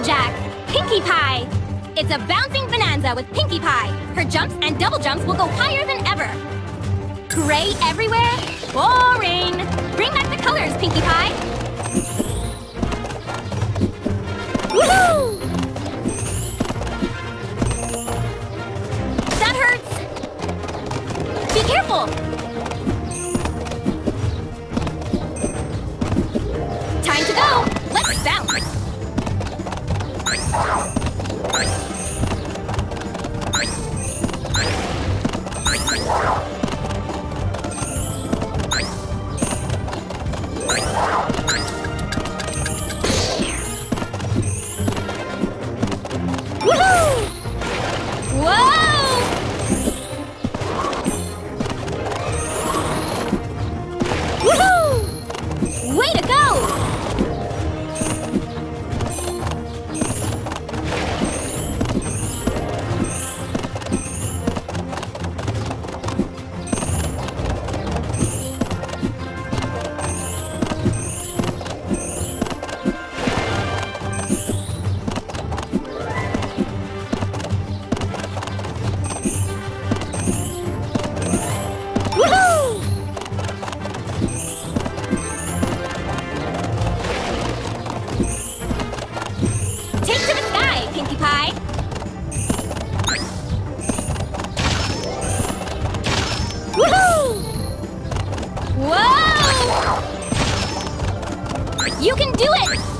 Jack, Pinkie Pie. It's a bouncing bonanza with Pinkie Pie. Her jumps and double jumps will go higher than ever. Gray everywhere? Boring. Bring back the colors, Pinkie Pie. Woohoo! That hurts. Be careful. Whoa! You can do it!